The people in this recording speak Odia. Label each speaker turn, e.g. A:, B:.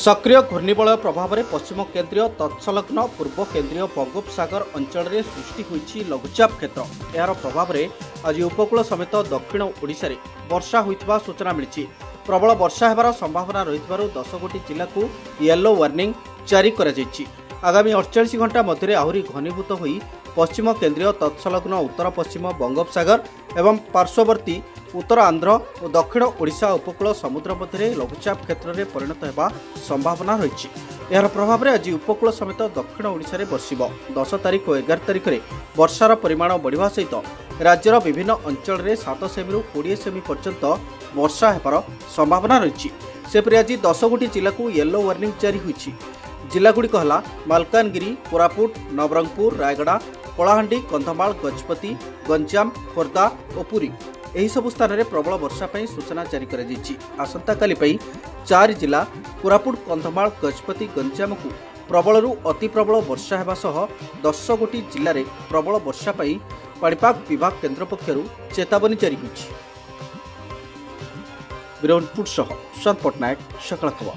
A: ସକ୍ରିୟ ଘୂର୍ଣ୍ଣିବଳୟ ପ୍ରଭାବରେ ପଶ୍ଚିମ କେନ୍ଦ୍ରୀୟ ତତ୍ସଲଗ୍ନ ପୂର୍ବ କେନ୍ଦ୍ରୀୟ ବଙ୍ଗୋପସାଗର ଅଞ୍ଚଳରେ ସୃଷ୍ଟି ହୋଇଛି ଲଘୁଚାପ କ୍ଷେତ୍ର। ଏହାର ପ୍ରଭାବରେ ଆଜି ଉପକୂଳ ସମେତ ଦକ୍ଷିଣ ଓଡ଼ିଶାରେ ବର୍ଷା ହୋଇଥିବା ସୂଚନା ମିଳିଛି। ପ୍ରବଳ ବର୍ଷା ହେବାର ସମ୍ଭାବନା ରହିଥିବାରୁ ଦଶ ଗୋଟି ଜିଲ୍ଲାକୁ ୟେଲୋ ୱାର୍ଣ୍ଣିଂ ଜାରି କରାଯାଇଛି। ଆଗାମୀ ଅଡ଼ଚାଳିଶ ଘଣ୍ଟା ମଧ୍ୟରେ ଆହୁରି ଘନୀଭୂତ ହୋଇ ପଶ୍ଚିମ କେନ୍ଦ୍ରୀୟ ତତ୍ସଲଗ୍ନ ଉତ୍ତର ପଶ୍ଚିମ ବଙ୍ଗୋପସାଗର ଏବଂ ପାର୍ଶ୍ୱବର୍ତ୍ତୀ ଉତ୍ତର ଆନ୍ଧ୍ର ଓ ଦକ୍ଷିଣ ଓଡ଼ିଶା ଉପକୂଳ ସମୁଦ୍ର ମଧ୍ୟରେ ଲଘୁଚାପ କ୍ଷେତ୍ରରେ ପରିଣତ ହେବା ସମ୍ଭାବନା ରହିଛି। ଏହାର ପ୍ରଭାବରେ ଆଜି ଉପକୂଳ ସମେତ ଦକ୍ଷିଣ ଓଡ଼ିଶାରେ ବର୍ଷିବ। ଦଶ ତାରିଖ ଓ ଏଗାର ତାରିଖରେ ବର୍ଷାର ପରିମାଣ ବଢ଼ିବା ସହିତ ରାଜ୍ୟର ବିଭିନ୍ନ ଅଞ୍ଚଳରେ ସାତ ସେମିରୁ କୋଡ଼ିଏ ସେମି ପର୍ଯ୍ୟନ୍ତ ବର୍ଷା ହେବାର ସମ୍ଭାବନା ରହିଛି। ସେପରି ଆଜି ଦଶ ଗୋଟି ଜିଲ୍ଲାକୁ ୟେଲୋ ୱାର୍ଣ୍ଣିଂ ଜାରି ହୋଇଛି। ଜିଲ୍ଲାଗୁଡ଼ିକ ହେଲା ମାଲକାନଗିରି କୋରାପୁଟ ନବରଙ୍ଗପୁର ରାୟଗଡ଼ା କଳାହାଣ୍ଡି କନ୍ଧମାଳ ଗଜପତି ଗଞ୍ଜାମ ଖୋର୍ଦ୍ଧା ଓ ପୁରୀ। ଏହିସବୁ ସ୍ଥାନରେ ପ୍ରବଳ ବର୍ଷା ପାଇଁ ସୂଚନା ଜାରି କରାଯାଇଛି। ଆସନ୍ତାକାଲି ପାଇଁ ଚାରି ଜିଲ୍ଲା କୋରାପୁଟ କନ୍ଧମାଳ ଗଜପତି ଗଞ୍ଜାମକୁ ପ୍ରବଳରୁ ଅତି ପ୍ରବଳ ବର୍ଷା ହେବା ସହ ଦଶ ଗୋଟି ଜିଲ୍ଲାରେ ପ୍ରବଳ ବର୍ଷା ପାଇଁ ପାଣିପାଗ ବିଭାଗ କେନ୍ଦ୍ର ପକ୍ଷରୁ ଚେତାବନୀ ଜାରି ହୋଇଛି। ବିରଣପୁର ସହ ସୁଶାନ୍ତ ପଟ୍ଟନାୟକ ସକାଳ ଖବର।